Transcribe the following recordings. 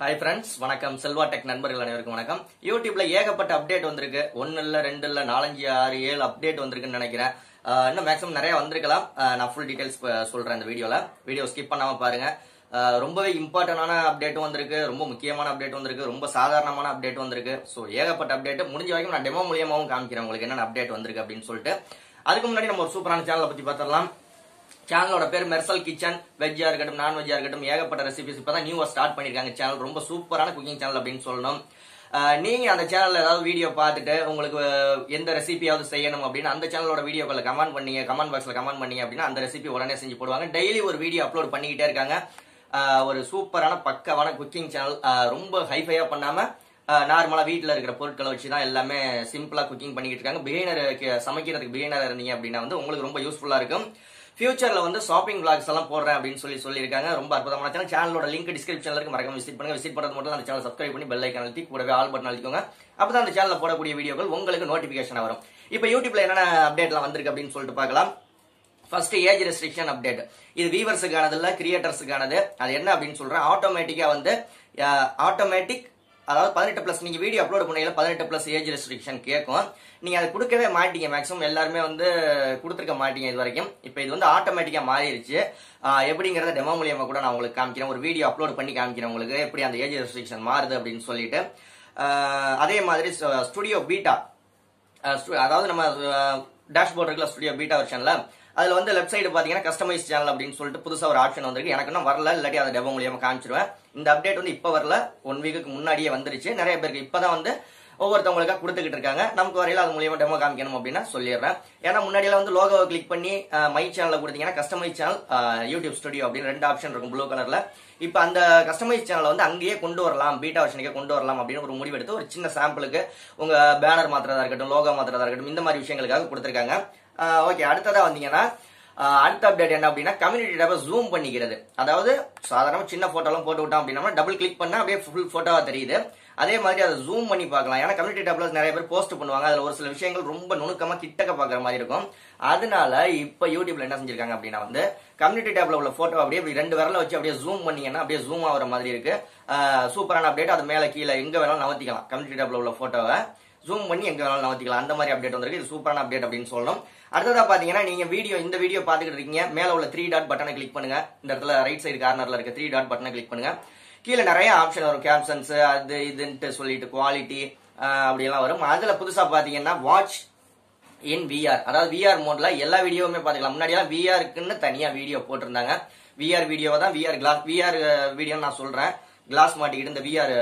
Hi friends வணக்கம். Selva tech நண்பர்கள் அனைவருக்கும் வணக்கம். யூடியூப்ல ஏகப்பட்ட அப்டேட் வந்திருக்கு. ஒன்னு இல்ல ரெண்டு இல்ல நாலஞ்சு ஆறு ஏழு அப்டேட் வந்திருக்குன்னு நினைக்கிறேன். இன்னும் மேக்ஸிமம் நிறைய வந்திருக்கலாம். நான் ஃபுல் டீடைல்ஸ் சொல்றேன் இந்த வீடியோல வீடியோ ஸ்கிப் பண்ணாம பாருங்க. ரொம்பவே இம்பார்ட்டன்டான அப்டேட்டும் வந்திருக்கு. ரொம்ப முக்கியமான அப்டேட் வந்திருக்கு. ரொம்ப சாதாரணமான அப்டேட் வந்திருக்கு. ஸோ ஏகப்பட்ட அப்டேட் முடிஞ்ச வரைக்கும் நான் டெமோ மூலியமாவும் காமிக்கிறேன். உங்களுக்கு என்னென்ன அப்டேட் வந்திருக்கு அப்படின்னு சொல்லிட்டு. அதுக்கு முன்னாடி நம்ம ஒரு சூப்பரான சேனலை பத்தி பார்த்துடலாம். சேனலோட பேர் மெர்சல் கிச்சன் வெஜ்ஜா இருக்கட்டும் நான்வெஜ்ஜா இருக்கட்டும் ஏகப்பட்ட ரெசிபிஸ் இப்பதான் நியூவா ஸ்டார்ட் பண்ணிருக்காங்க சேனல் ரொம்ப சூப்பரான குக்கிங் சேனல் அப்படின்னு சொல்லணும். நீங்க அந்த சேனல்ல ஏதாவது வீடியோ பார்த்துட்டு உங்களுக்கு எந்த ரெசிபியாவது செய்யணும் அப்படின்னு அந்த சேனலோட வீடியோக்களை கமெண்ட் பண்ணீங்க கமெண்ட் பாக்ஸ்ல கமெண்ட் பண்ணீங்க அப்படின்னா அந்த ரெசிபி உடனே செஞ்சு போடுவாங்க. டெய்லி ஒரு வீடியோ அப்லோட் பண்ணிக்கிட்டே இருக்காங்க. ஒரு சூப்பரான பக்கவான குக்கிங் சேனல் ரொம்ப ஹைஃபையா பண்ணாம நார்மலா வீட்டில் இருக்கிற பொருட்களை வச்சு தான் எல்லாமே சிம்பிளா குக்கிங் பண்ணிக்கிட்டு இருக்காங்க. பிகினர் சமைக்கிறதுக்கு பிகினர் இருந்தீங்க அப்படின்னா வந்து உங்களுக்கு ரொம்ப யூஸ்ஃபுல்லா இருக்கும். ஃபியூச்சரில் வந்து ஷாப்பிங் பிளாக்ஸ் எல்லாம் போடுறேன் அப்படின்னு சொல்லி சொல்லியிருக்காங்க. ரொம்ப அற்புதமான சேனல் சேனலோட லிங்க் டிஸ்கிரிப்ஷனில் இருக்கு. மறக்காம விசிட் பண்ணுங்க. விசிட் பண்ணுறது மட்டும் அந்த சேனல் சப்ஸ்கிரைப் பண்ணி பெல் ஐக்கன் அழுத்தி கூடவே ஆல் பட்டன் அழுத்திக்கோங்க. அப்பதான் அந்த சேனலில் போடக்கூடிய வீடியோக்கள் உங்களுக்கு நோட்டிஃபிகேஷன் வரும். இப்போ யூடியூப்ல என்னென்ன அப்டேட்லாம் வந்திருக்கு அப்படின்னு சொல்லிட்டு பார்க்கலாம். ஃபர்ஸ்ட் ஏஜ் ரெஸ்ட்ரிக்ஷன் அப்டேட் இது வீவர்ஸுக்கானது இல்லை கிரியேட்டர்ஸுக்கானது அது என்ன அப்படின்னு சொல்கிறேன் ஆட்டோமேட்டிக்காக வந்து ஆட்டோமேட்டிக் அதாவது பதினெட்டு பிளஸ் நீங்க வீடியோ அப்லோட் பண்ணீங்க பதினெட்டு பிளஸ் ஏஜ் ரெஸ்ட்ரிக்ஷன் கேட்கும் நீங்க அதை கொடுக்கவே மாட்டீங்க மேக்ஸிமம் எல்லாருமே வந்து கொடுத்துருக்க மாட்டீங்க இது வரைக்கும். இப்போ இது வந்து ஆட்டோமேட்டிக்கா மாறிடுச்சு. எப்படிங்கிறத டெமோ மூலியமா கூட நான் உங்களுக்கு காமிக்கிறேன். ஒரு வீடியோ அப்லோட் பண்ணி காமிக்கிறேன் உங்களுக்கு எப்படி அந்த ஏஜ் ரெஸ்ட்ரிக்ஷன் மாறுது அப்படின்னு சொல்லிட்டு. அதே மாதிரி ஸ்டுடியோ பீட்டா அதாவது நம்ம டேஷ்போர்ட் இருக்குல்ல ஸ்டுடியோ பீட்டா வெர்ஷன்ல அதில் வந்து லெஃப்ட் சைடு பார்த்தீங்கன்னா கஸ்டமைஸ் சேனல் அப்படின்னு சொல்லிட்டு புதுசாக ஒரு ஆப்ஷன் வந்திருக்கு. எனக்கு இன்னும் வரல இல்லாட்டி அதை டெமோ மூலியமாக காமிச்சிருவேன். இந்த அப்டேட் வந்து இப்போ வரல. ஒன் வீக்குக்கு முன்னாடியே வந்துருச்சு. நிறைய பேருக்கு இப்போ தான் வந்து ஒவ்வொருத்தவங்களுக்கா கொடுத்துக்கிட்டு இருக்காங்க. நமக்கு வரையில அது மூலியமா டெமோ காமிக்கணும் அப்படின்னா சொல்லிடுறேன். ஏன்னா முன்னாடியெல்லாம் வந்து லோகோவை கிளிக் பண்ணி மை சேனல்ல கொடுத்தீங்கன்னா கஸ்டமைஸ் சேனல் யூடியூப் ஸ்டுடியோ அப்படின்னு ரெண்டு ஆப்ஷன் இருக்கும் ப்ளூ கலர்ல இப்ப அந்த கஸ்டமைஸ் சேனலை வந்து அங்கேயே கொண்டு வரலாம் பீட்டா வெர்ஷனுக்கே கொண்டு வரலாம் அப்படின்னு ஒரு முடிவெடுத்து ஒரு சின்ன சாம்பிளுக்கு உங்க பேனர் மாத்திரதா இருக்கட்டும் லோகோ மாத்திரதா இருக்கட்டும் இந்த மாதிரி விஷயங்களுக்காக கொடுத்துருக்காங்க. ஓகே அடுத்ததா வந்தீங்கன்னா அடுத்த அப்டேட் என்ன அப்படின்னா கம்யூனிட்டி டேப்பை ஜூம் பண்ணிக்கிறது. அதாவது சாதாரண சின்ன போட்டோலாம் போட்டு விட்டோம் அப்படின்னா டபுள் கிளிக் பண்ணா அப்படியே ஃபுல் போட்டோவா தெரியுது. அதே மாதிரி அதை ஜூம் பண்ணி பார்க்கலாம். ஏன்னா கம்யூனிட்டி டேப்ல நிறைய பேர் போஸ்ட் பண்ணுவாங்க. அதுல ஒரு சில விஷயங்கள் ரொம்ப நுணுக்கமா கிட்டக்க பாக்குற மாதிரி இருக்கும். அதனால இப்ப யூடியூப்ல என்ன செஞ்சிருக்காங்க அப்படின்னா வந்து கம்யூனிட்டி டேப்ல உள்ள போட்டோ அப்படியே ரெண்டு விரல வச்சு அப்படியே ஜூம் பண்ணீங்கன்னா அப்படியே ஜூம் ஆகிற மாதிரி இருக்கு. சூப்பரான அப்டேட் அது மேல கீழே எங்க வேணாலும் நவத்திக்கலாம் கம்யூனிட்டி டேப்ல உள்ள போட்டோவை ஜூம் பண்ணி எங்க வேணாலும் நவத்திக்கலாம் அந்த மாதிரி அப்டேட் வந்திருக்கு. இது சூப்பரான அப்டேட் அப்படின்னு சொல்லணும். அடுத்ததா பாத்தீங்கன்னா நீங்க வீடியோ இந்த வீடியோ பாத்துக்கிட்டு இருக்கீங்க. மேல உள்ள த்ரீ டாட் பட்டனை கிளிக் பண்ணுங்க. இந்த இடத்துல ரைட் சைடு கார்னர்ல இருக்க த்ரீ டாட் பட்டனை கிளிக் பண்ணுங்க. கீழே நிறைய ஆப்ஷன் வரும். கேப்ஷன்ஸ் அது இதுன்ட்டு சொல்லிட்டு குவாலிட்டி அப்படியெல்லாம் வரும். அதுல புதுசா பாத்தீங்கன்னா வாட்ச் இன் விஆர் அதாவது விஆர் மோட்ல எல்லா வீடியோவுமே பாத்துக்கலாம். முன்னாடி எல்லாம் விஆருக்குன்னு தனியா வீடியோ போட்டிருந்தாங்க. விஆர் வீடியோவை தான் விஆர் கிளாஸ் விஆர் வீடியோ நான் சொல்றேன். கிளாஸ் மாட்டிக்கிட்டு இந்த விஆர்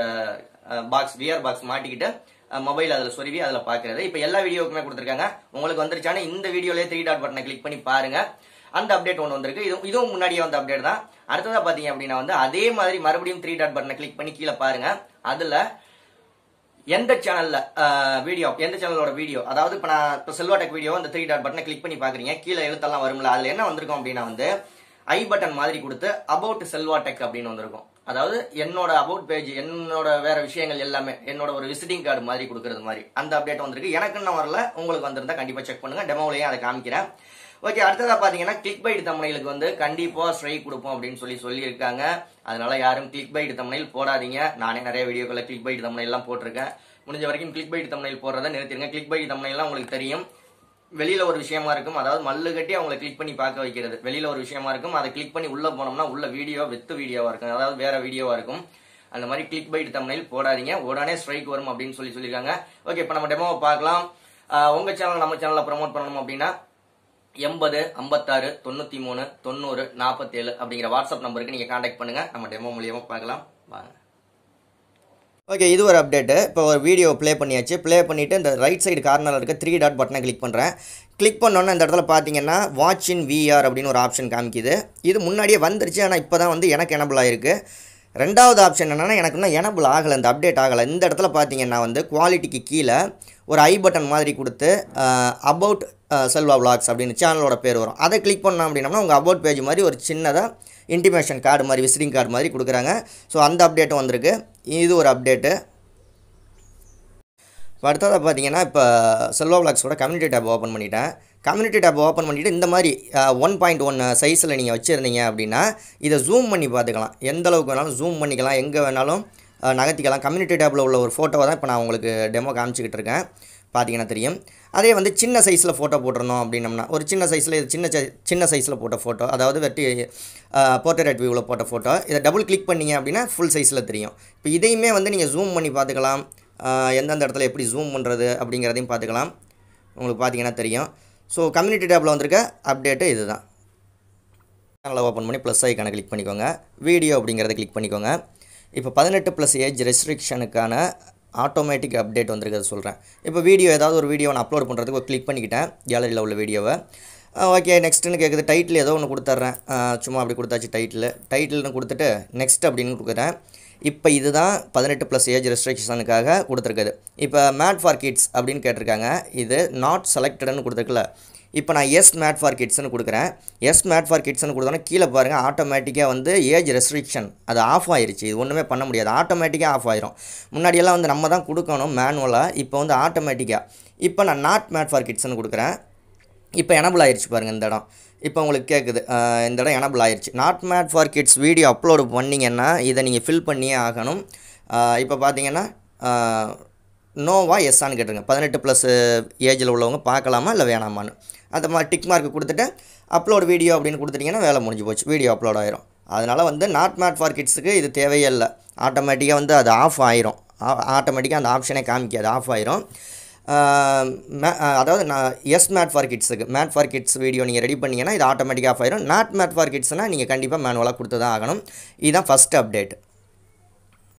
பாக்ஸ் விஆர் பாக்ஸ் மாட்டிக்கிட்டு மொபைல் அதுல சொருவி அதுல பாக்குறது. இப்ப எல்லா வீடியோவுக்குமே கொடுத்துருக்காங்க. உங்களுக்கு வந்துருச்சானே இந்த வீடியோலயே த்ரீ டாட் பட்டனை கிளிக் பண்ணி பாருங்க. அந்த அப்டேட் ஒன்று வந்திருக்கு. இது இதுவும் முன்னாடியே வந்த அப்டேட் தான். அடுத்ததாக பார்த்தீங்க அப்படின்னா வந்து அதே மாதிரி மறுபடியும் த்ரீ டாட் பட்டனை கிளிக் பண்ணி கீழே பாருங்க. அதில் எந்த சேனல்ல வீடியோ எந்த சேனலோட வீடியோ அதாவது இப்போ நான் இப்போ செல்வாடெக் வீடியோ அந்த த்ரீ டாட் பட்டனை கிளிக் பண்ணி பார்க்குறீங்க கீழே எழுத்தெல்லாம் வரும்ல அதில் என்ன வந்திருக்கும் அப்படின்னா வந்து ஐ பட்டன் மாதிரி கொடுத்து அபவுட் செல்வாடெக் அப்படின்னு வந்திருக்கும். அதாவது என்னோட அபவுட் பேஜ் என்னோட வேற விஷயங்கள் எல்லாமே என்னோட ஒரு விசிட்டிங் கார்டு மாதிரி கொடுக்கறது மாதிரி. அந்த அப்டேட் வந்திருக்கு. எனக்கு இன்னும் வரல. உங்களுக்கு வந்திருந்தா கண்டிப்பா செக் பண்ணுங்க. டெமோலையும் அதை காமிக்கிறேன். ஓகே அடுத்ததா பாத்தீங்கன்னா கிளிக் பைட் தம்னைலுக்கு வந்து கண்டிப்பா ஸ்ட்ரைக் கொடுப்போம் அப்படின்னு சொல்லி சொல்லியிருக்காங்க. அதனால யாரும் கிளிக் பைட் தம்னைல் போடாதீங்க. நானே நிறைய வீடியோக்களை கிளிக் பைட் தம்னைல் எல்லாம் போட்டிருக்கேன். முடிஞ்ச வரைக்கும் கிளிக் பைட் தம்னைல் போடுறத நிறுத்திருங்க. கிளிக் பைட் தம்னைலாம் உங்களுக்கு தெரியும். வெளியில ஒரு விஷயமா இருக்கும். அதாவது மல்லு கட்டி அவங்கள கிளிக் பண்ணி பார்க்க வைக்கிறது. வெளியில ஒரு விஷயமா இருக்கும். அதை கிளிக் பண்ணி உள்ள போனோம்னா உள்ள வீடியோ வித்து வீடியோவா இருக்கும். அதாவது வேற வீடியோவா இருக்கும். அந்த மாதிரி கிளிக் பைட் தமிழில் போடாதீங்க. உடனே ஸ்ட்ரைக் வரும் அப்படின்னு சொல்லி சொல்லியிருக்காங்க. ஓகே இப்போ நம்ம டெமோவை பார்க்கலாம். உங்க சேனல் நம்ம சேனல்ல ப்ரமோட் பண்ணணும் அப்படின்னா எண்பது ஐம்பத்தாறு தொண்ணூற்றி மூணு தொண்ணூறு நாற்பத்தேழு அப்படிங்கிற வாட்ஸ்அப் நம்பருக்கு நீங்கள் காண்டாக்ட் பண்ணுங்க. நம்ம டெமோ மூலியமாக பார்க்கலாம். வாங்க. ஓகே இது ஒரு அப்டேட்டு இப்போ ஒரு வீடியோ ப்ளே பண்ணியாச்சு. ப்ளே பண்ணிவிட்டு இந்த ரைட் சைடு கார்னரில் இருக்க த்ரீ டாட் பட்டனை கிளிக் பண்ணுறேன் கிளிக் பண்ணோன்னே இந்த இடத்துல பார்த்தீங்கன்னா வாட்ச் இன் விஆர் அப்படின்னு ஒரு ஆப்ஷன் காமிக்குது. இது முன்னாடியே வந்துருச்சு ஆனால் இப்போ தான் வந்து எனக்கு எனபிள் ஆயிருக்கு. ரெண்டாவது ஆப்ஷன் என்னென்னா எனக்கு இன்னும் எனபிள் ஆகலை இந்த அப்டேட் ஆகலை. இந்த இடத்துல பார்த்தீங்கன்னா வந்து குவாலிட்டிக்கு கீழே ஒரு ஐ பட்டன் மாதிரி கொடுத்து அபவுட் செல்வா விளாக்ஸ் அப்படின்னு சேனலோட பேர் வரும். அதை கிளிக் பண்ணோம் அப்படின்னா உங்கள் அபவுட் பேஜ் மாதிரி ஒரு சின்னதாக இன்டிமேஷன் கார்டு மாதிரி விசிட்டிங் கார்டு மாதிரி கொடுக்குறாங்க. ஸோ அந்த அப்டேட்டும் வந்திருக்கு. இது ஒரு அப்டேட்டு அடுத்ததாக பார்த்தீங்கன்னா இப்போ செல்வா விளாக்ஸோட கம்யூனிட்டி டேப் ஓப்பன் பண்ணிட்டேன். கம்யூனிட்டி டேப் ஓப்பன் பண்ணிவிட்டு இந்த மாதிரி ஒன் பாயிண்ட் ஒன் சைஸில் நீங்கள் வச்சுருந்தீங்க அப்படின்னா இதை ஜூம் பண்ணி பார்த்துக்கலாம். எந்த அளவுக்கு வேணாலும் ஜூம் பண்ணிக்கலாம். எங்கே வேணாலும் நகர்த்திக்கலாம். கம்யூனிட்டி டேப்பில் உள்ள ஒரு ஃபோட்டோவை தான் இப்போ நான் உங்களுக்கு டெமோ காமிச்சிக்கிட்டு இருக்கேன். பார்த்தீங்கன்னா தெரியும். அதே வந்து சின்ன சைஸில் ஃபோட்டோ போட்டுருந்தோம் அப்படின்னம்னா ஒரு சின்ன சைஸில் இது சின்ன சை- சின்ன சைஸில் போட்ட ஃபோட்டோ அதாவது வெட்டி போர்ட்ரேட் வியூவில் போட்ட ஃபோட்டோ இதை டபுள் கிளிக் பண்ணீங்க அப்படின்னா ஃபுல் சைஸில் தெரியும். இப்போ இதையுமே வந்து நீங்கள் ஜூம் பண்ணி பார்த்துக்கலாம். எந்தெந்த இடத்துல எப்படி ஜூம் பண்ணுறது அப்படிங்கிறதையும் பார்த்துக்கலாம். உங்களுக்கு பார்த்தீங்கன்னா தெரியும். ஸோ கம்யூனிட்டி டேப்பில் வந்திருக்க அப்டேட்டு இதுதான். சேனலை ஓப்பன் பண்ணி ப்ளஸ் ஐக்கானை கிளிக் பண்ணிக்கோங்க. வீடியோ அப்படிங்கிறத கிளிக் பண்ணிக்கோங்க. இப்போ பதினெட்டு ப்ளஸ் ஏஜ் ரெஸ்ட்ரிக்ஷனுக்கான ஆட்டோமேட்டிக் அப்டேட் வந்திருக்கிறது சொல்கிறேன் இப்போ வீடியோ ஏதாவது ஒரு வீடியோ நான் அப்லோட் பண்ணுறதுக்கு கிளிக் பண்ணிக்கிட்டேன். கேலரியில் உள்ள வீடியோவை ஓகே நெக்ஸ்ட்டுன்னு கேட்குது டைட்டில் ஏதோ ஒன்று கொடுத்துட்றேன் சும்மா அப்படி கொடுத்தாச்சு டைட்டில் டைட்டில்னு கொடுத்துட்டு நெக்ஸ்ட் அப்படின்னு கொடுக்குறேன். இப்போ இதுதான் பதினெட்டு ப்ளஸ் ஏஜ் ரெஸ்ட்ரிக்ஷனுக்காக கொடுத்துருக்குது. இப்போ மேட் ஃபார் கிட்ஸ் அப்படின்னு கேட்டிருக்காங்க. இது நாட் செலக்டட்னு கொடுத்துருக்குல்ல இப்போ நான் எஸ் மேட் ஃபார் கிட்ஸ்னு கொடுக்குறேன். எஸ் மேட் ஃபார் கிட்ஸ்னு கொடுத்தோன்னா கீழே பாருங்கள் ஆட்டோமேட்டிக்காக வந்து ஏஜ் ரெஸ்ட்ரிக்ஷன் அது ஆஃப் ஆயிருச்சு. இது ஒன்றுமே பண்ண முடியாது. ஆட்டோமேட்டிக்காக ஆஃப் ஆயிரும். முன்னாடியெல்லாம் வந்து நம்ம தான் கொடுக்கணும் மேனுவலாக இப்போ வந்து ஆட்டோமேட்டிக்காக இப்போ நான் நாட் மேட் ஃபார் கிட்ஸ்னு கொடுக்குறேன். இப்போ எனபிள் ஆயிடுச்சு பாருங்கள் இந்த இடம். இப்போ உங்களுக்கு கேட்குது இந்த இடம் எனபிள் ஆயிடுச்சு not made for kids video upload பண்ணிங்கன்னா இதை நீங்கள் ஃபில் பண்ணியே ஆகணும். இப்போ பார்த்தீங்கன்னா நோவா எஸ்ஸான்னு கேட்டுருங்க. பதினெட்டு ப்ளஸ் ஏஜில் உள்ளவங்க பார்க்கலாமா இல்லை வேணாமான்னு. அந்த மாதிரி டிக் மார்க் கொடுத்துட்டு அப்லோட் வீடியோ அப்படின்னு கொடுத்துட்டிங்கன்னா வேலை முடிஞ்சு போச்சு. வீடியோ அப்லோட் ஆயிரும். அதனால் வந்து நாட் மேட் ஃபார் கிட்ஸுக்கு இது தேவையே இல்லை. ஆட்டோமேட்டிக்காக வந்து அது ஆஃப் ஆயிரும். ஆட்டோமேட்டிக்காக அந்த ஆப்ஷனே காமிக்காது. ஆஃப் ஆயிரும். அதாவது நான் எஸ் மேட் ஃபார் கிட்ஸுக்கு மேட் ஃபார் கிட்ஸ் வீடியோ நீங்கள் ரெடி பண்ணீங்கன்னா இது ஆட்டோமேட்டிக்காக ஆஃப் ஆயிரும் நாட் மேட் ஃபார் கிட்ஸ்னால் நீங்கள் கண்டிப்பாக மேனுவலாக கொடுத்து தான் ஆகணும். இதுதான் ஃபஸ்ட் அப்டேட்